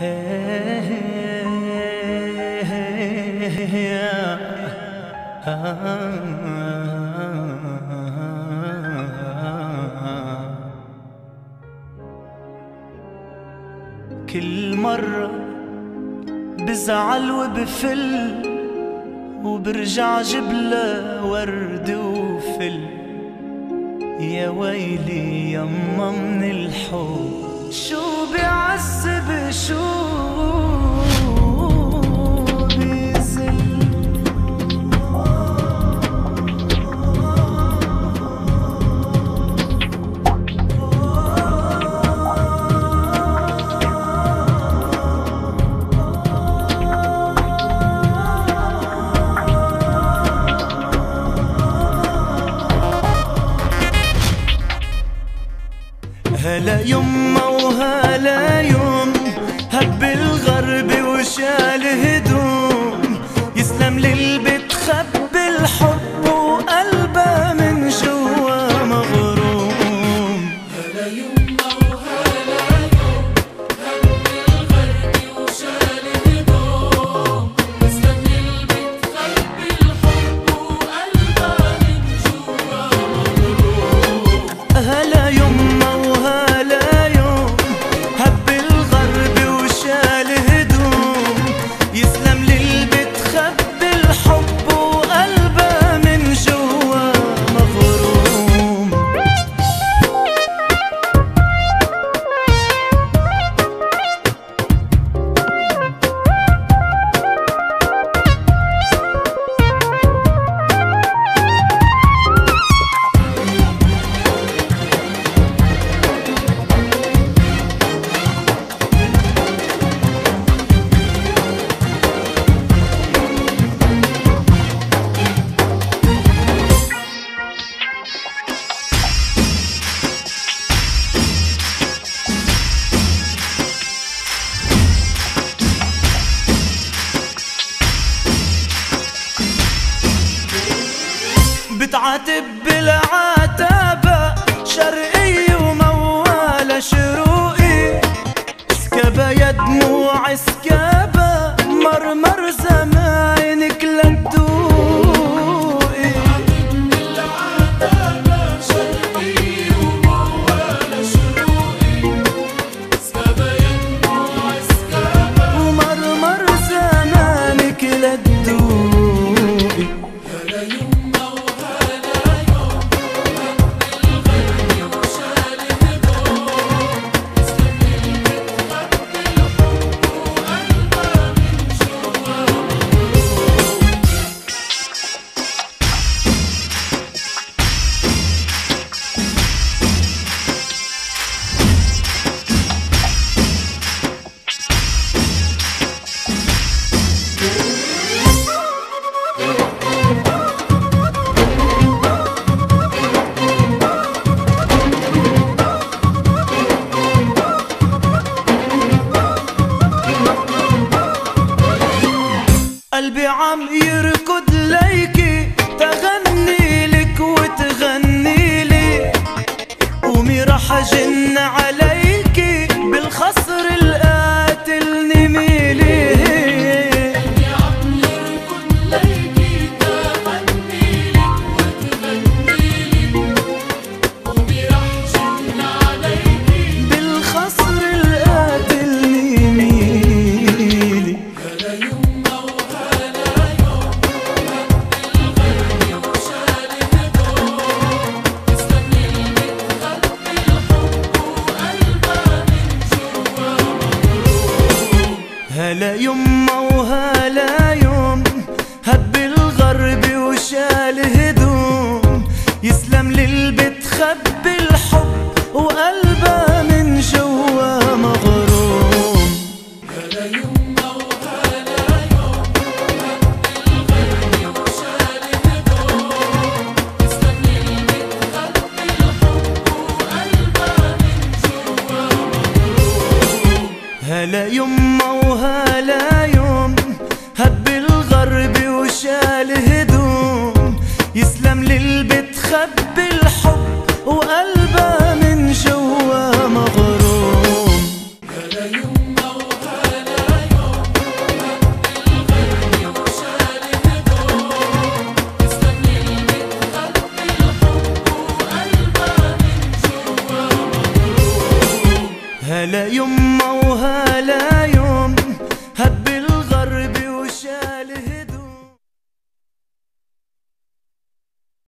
كل مرة بزعل وبفل وبرجع جبلة ورد وفل. يا ويلي يما من الحب. شو بعسل 结束。ينعتب بالعتابة شرقي وموالة شروقي اسكبة يا دموع اسكبة مرمر زمان قلبي عم يركض ليكي. تغني لك وتغني لي. قومي راح أجن على هلا يما وهلا يوم هب الغرب وشال هدوم. يسلم للبت خبي هلا يما وهلا يوم. هب الغرب وشال هدوم. يسلم للبت خب الحب وقلب هلا يما وهلا يوم هب الغرب